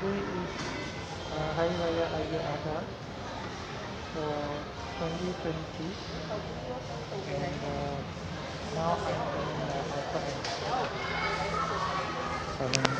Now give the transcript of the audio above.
today is uh, Hari Raya Idul Adha for 2020 and uh, now I'm in uh, Alpha Selling